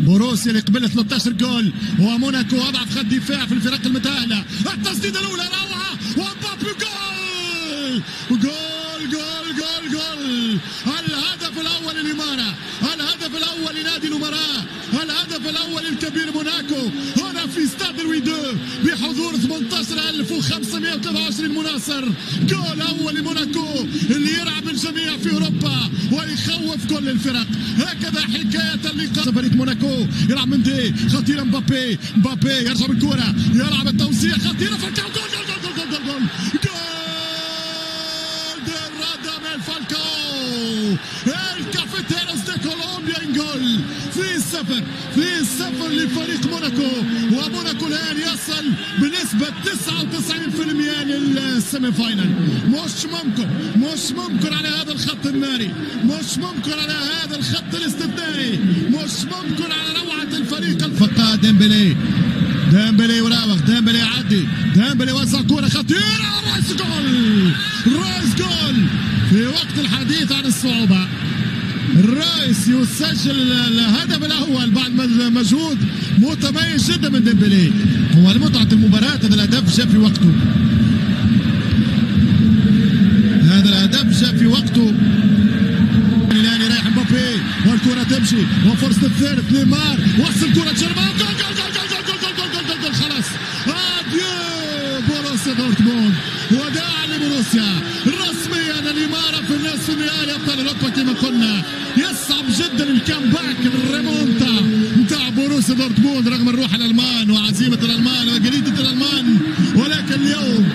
بوروسيا اللي قبل 13 جول وموناكو أضعف خط دفاع في الفرق المتاهله التسديده الأولى روعه ومبابي جول! جول جول جول جول! الهدف الأول للاماره الهدف الأول لنادي الامراء الهدف الأول الكبير موناكو. هنا في استاد الوي 2 بحضور 18523 مناصر. جول أول لموناكو اللي يلعب الجميع في أوروبا ويخوف كل الفرق. هكذا حكاية اللقاء. فريق موناكو يلعب من دي. خطيره مبابي. مبابي يرجع بالكرة. يلعب التوزيع. خطيره فالكاو. جول جول جول جول جول جول جول, جول, جول, جول جول السفر في السفر لفريق موناكو. وموناكو الآن يصل بنسبة 99% لل semi final مش ممكن مش ممكن على هذا الخط الناري. مش ممكن على هذا الخط الاستثنائي. مش ممكن على روعة الفريق الفقاد ديمبلي ديمبلي يراوغ ديمبلي يعدي ديمبلي وزع كرة خطيرة رويس جول رويس جول. في وقت الحديث عن الصعوبة. رويس يسجل الهدف الأول بعد مجهود متميز جدا من ديمبلي. هو لمتعة المباراة. هذا الهدف جاء في وقته. هذا الهدف جاء في وقته. الان رايح مبابي. والكرة تمشي. وفرصة الثالث ليمار. وصل كره جيرمان جول جول جول جول جول جول جول جول جول جول. خلاص. adieu بوروسيا دورتموند. وداعا لبوروسيا. رسميا السيريال ابطال اوروبا كما قلنا. يصعب جدا ال comeback ال remontada نتاع بوروسيا دورتموند رغم الروح الألمان وعزيمة الألمان وجريده الألمان. ولكن اليوم